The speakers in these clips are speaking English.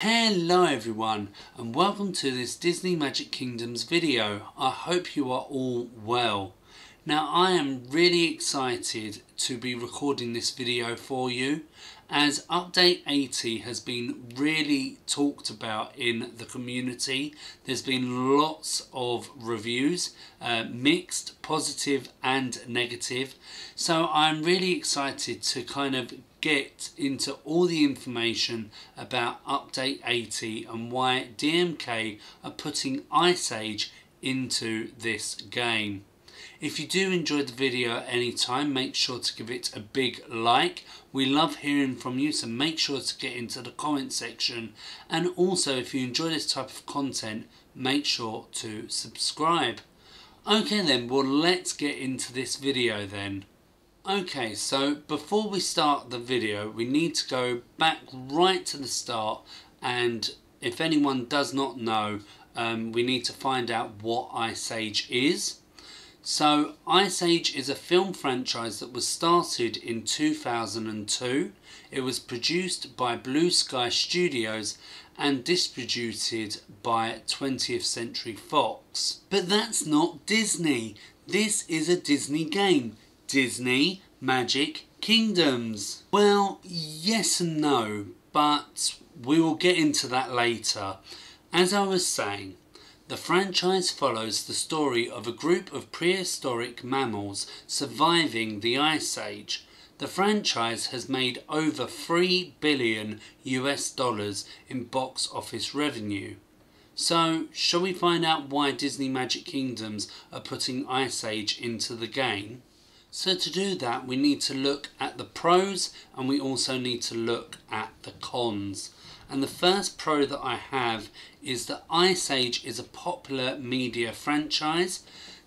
Hello everyone and welcome to this Disney Magic Kingdoms video. I hope you are all well. Now I am really excited to be recording this video for you as update 80 has been really talked about in the community. There's been lots of reviews, uh, mixed, positive and negative. So I'm really excited to kind of get into all the information about Update 80 and why DMK are putting Ice Age into this game. If you do enjoy the video at any time, make sure to give it a big like. We love hearing from you, so make sure to get into the comment section. And also, if you enjoy this type of content, make sure to subscribe. Okay then, well let's get into this video then. Okay, so before we start the video, we need to go back right to the start and if anyone does not know, um, we need to find out what Ice Age is. So Ice Age is a film franchise that was started in 2002. It was produced by Blue Sky Studios and distributed by 20th Century Fox. But that's not Disney. This is a Disney game. Disney Magic Kingdoms? Well, yes and no, but we will get into that later. As I was saying, the franchise follows the story of a group of prehistoric mammals surviving the Ice Age. The franchise has made over 3 billion US dollars in box office revenue. So, shall we find out why Disney Magic Kingdoms are putting Ice Age into the game? So to do that we need to look at the pros and we also need to look at the cons. And the first pro that I have is that Ice Age is a popular media franchise.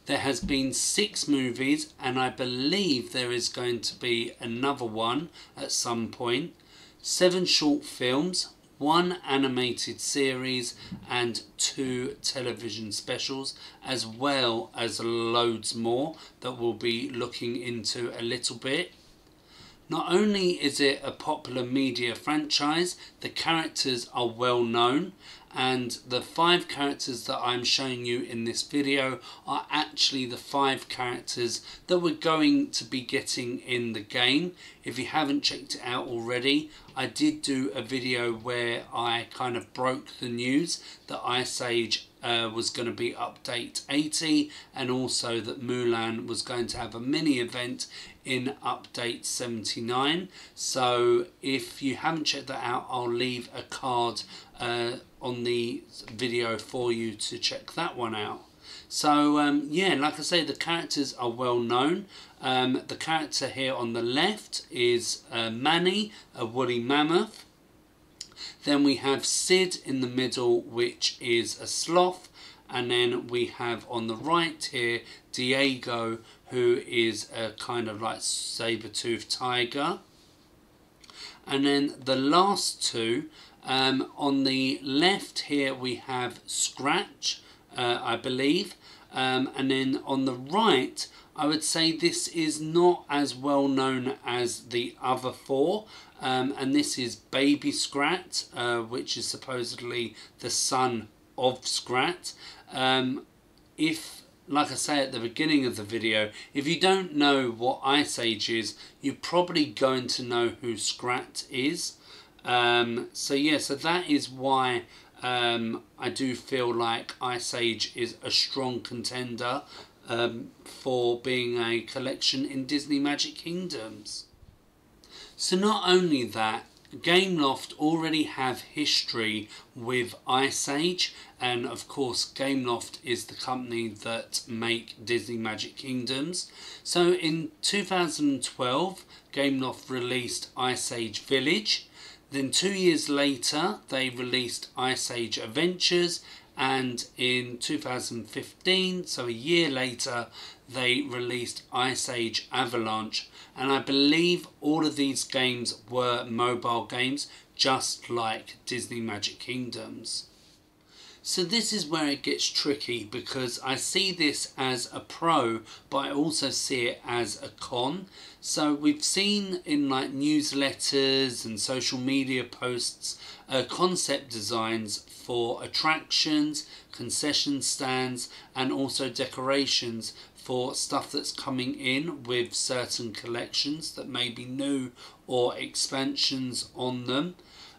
There has been six movies and I believe there is going to be another one at some point. Seven short films, one animated series and two television specials as well as loads more that we'll be looking into a little bit. Not only is it a popular media franchise, the characters are well known and the five characters that I'm showing you in this video are actually the five characters that we're going to be getting in the game. If you haven't checked it out already, I did do a video where I kind of broke the news that Ice Age uh, was going to be update 80 and also that Mulan was going to have a mini event in update 79 so if you haven't checked that out I'll leave a card uh, on the video for you to check that one out. So um, yeah, like I say, the characters are well known. Um, the character here on the left is uh, Manny, a woolly mammoth. Then we have Sid in the middle, which is a sloth. And then we have on the right here, Diego, who is a kind of like saber-toothed tiger. And then the last two um, on the left here we have Scrat, uh, I believe. Um, and then on the right, I would say this is not as well known as the other four. Um, and this is Baby Scrat, uh, which is supposedly the son of Scrat. Um, if, like I say at the beginning of the video, if you don't know what Ice Age is, you're probably going to know who Scrat is. Um, so yeah, so that is why um, I do feel like Ice Age is a strong contender um, for being a collection in Disney Magic Kingdoms. So not only that, Gameloft already have history with Ice Age and of course Gameloft is the company that make Disney Magic Kingdoms. So in 2012 Gameloft released Ice Age Village then two years later, they released Ice Age Adventures, and in 2015, so a year later, they released Ice Age Avalanche. And I believe all of these games were mobile games, just like Disney Magic Kingdoms. So this is where it gets tricky because I see this as a pro, but I also see it as a con. So we've seen in like newsletters and social media posts uh, concept designs for attractions, concession stands, and also decorations for stuff that's coming in with certain collections that may be new or expansions on them.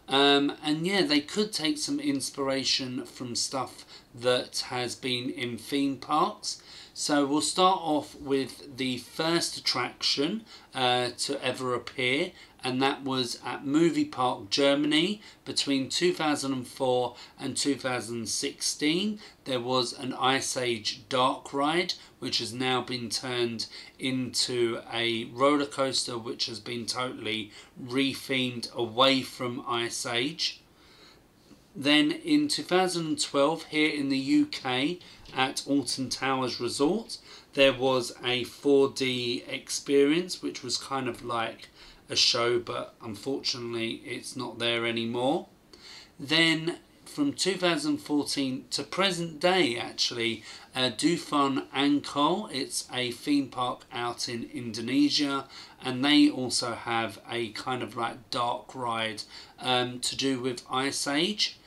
Um, and yeah, they could take some inspiration from stuff that has been in theme parks. So we'll start off with the first attraction uh, to ever appear, and that was at Movie Park Germany between 2004 and 2016. There was an Ice Age dark ride, which has now been turned into a roller coaster, which has been totally rethemed away from Ice Age. Then in 2012, here in the UK at Alton Towers Resort, there was a 4D experience, which was kind of like a show, but unfortunately it's not there anymore. Then from 2014 to present day actually uh, Dufan Ancol it's a theme park out in Indonesia and they also have a kind of like dark ride um, to do with Ice Age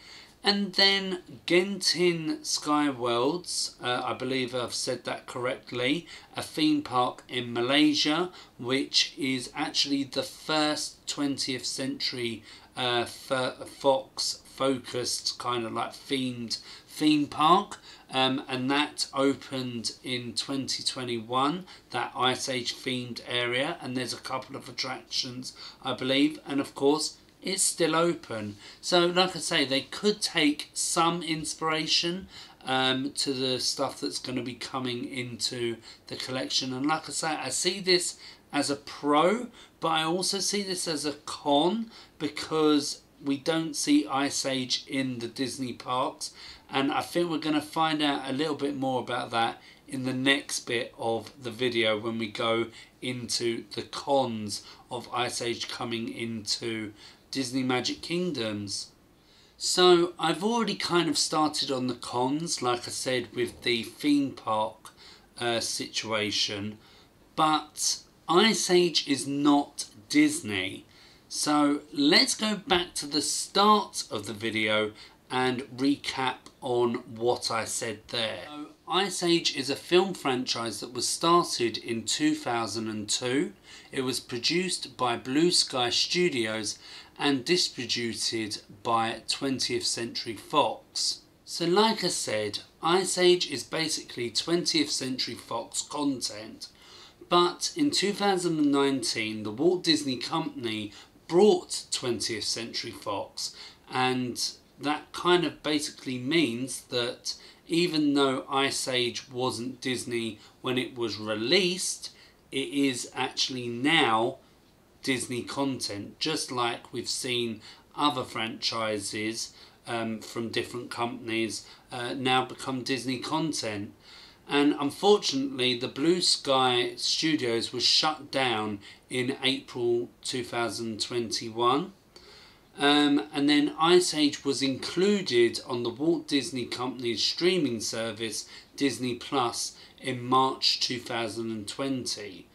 and then Genting Sky Worlds, uh, I believe I've said that correctly, a theme park in Malaysia, which is actually the first 20th century uh, Fox focused kind of like themed theme park. Um, and that opened in 2021 that ice age themed area and there's a couple of attractions i believe and of course it's still open. So, like I say, they could take some inspiration um, to the stuff that's going to be coming into the collection. And like I say, I see this as a pro, but I also see this as a con because we don't see Ice Age in the Disney parks. And I think we're going to find out a little bit more about that in the next bit of the video when we go into the cons of Ice Age coming into Disney Magic Kingdoms. So I've already kind of started on the cons, like I said, with the theme park uh, situation, but Ice Age is not Disney. So let's go back to the start of the video and recap on what I said there. So, Ice Age is a film franchise that was started in 2002. It was produced by Blue Sky Studios and distributed by 20th Century Fox. So like I said, Ice Age is basically 20th Century Fox content, but in 2019 the Walt Disney Company brought 20th Century Fox and that kind of basically means that even though Ice Age wasn't Disney when it was released, it is actually now Disney content, just like we've seen other franchises um, from different companies uh, now become Disney content. And unfortunately, the Blue Sky Studios was shut down in April 2021. Um, and then Ice Age was included on the Walt Disney Company's streaming service Disney Plus in March 2020.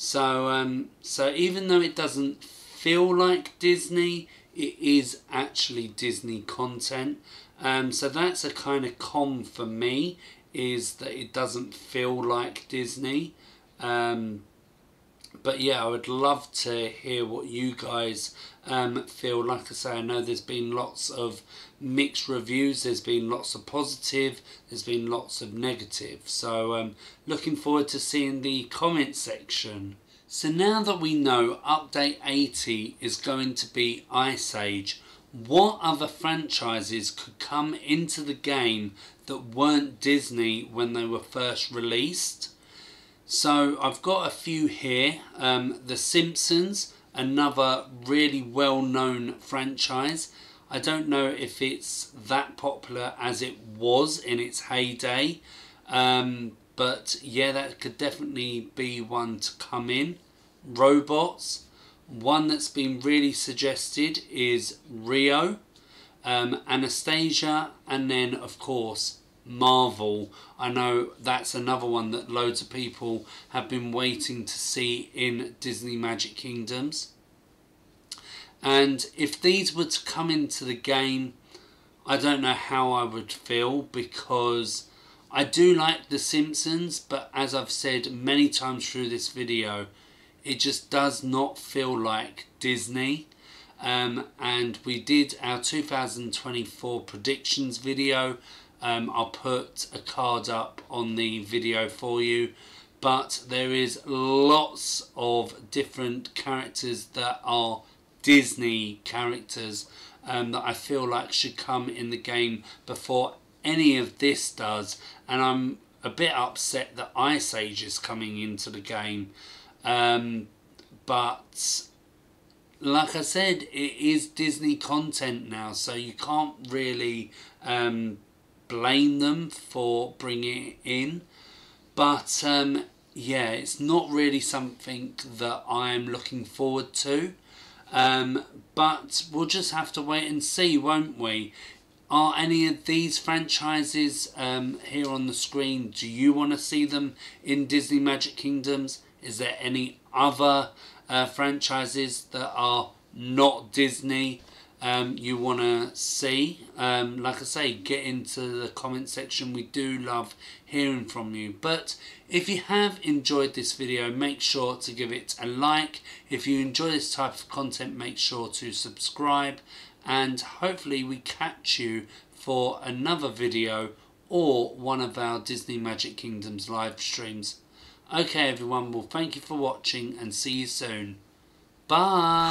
So, um, so even though it doesn't feel like Disney, it is actually Disney content. Um, so that's a kind of con for me, is that it doesn't feel like Disney. Um, but yeah, I would love to hear what you guys um, feel. Like I say, I know there's been lots of mixed reviews. There's been lots of positive. There's been lots of negative. So um, looking forward to seeing the comment section. So now that we know Update 80 is going to be Ice Age, what other franchises could come into the game that weren't Disney when they were first released? So I've got a few here. Um, the Simpsons, another really well-known franchise. I don't know if it's that popular as it was in its heyday. Um, but yeah, that could definitely be one to come in. Robots. One that's been really suggested is Rio. um, Anastasia, and then of course Marvel. I know that's another one that loads of people have been waiting to see in Disney Magic Kingdoms. And if these were to come into the game, I don't know how I would feel because I do like The Simpsons, but as I've said many times through this video, it just does not feel like Disney. Um, and we did our 2024 predictions video. Um, I'll put a card up on the video for you. But there is lots of different characters that are Disney characters um, that I feel like should come in the game before any of this does. And I'm a bit upset that Ice Age is coming into the game. Um, but like I said, it is Disney content now, so you can't really um, blame them for bringing it in. But um, yeah, it's not really something that I'm looking forward to. Um, but we'll just have to wait and see, won't we? Are any of these franchises um, here on the screen, do you want to see them in Disney Magic Kingdoms? Is there any other uh, franchises that are not Disney um, you want to see, um, like I say, get into the comment section. We do love hearing from you. But if you have enjoyed this video, make sure to give it a like. If you enjoy this type of content, make sure to subscribe. And hopefully we catch you for another video or one of our Disney Magic Kingdoms live streams. Okay everyone, well thank you for watching and see you soon. Bye!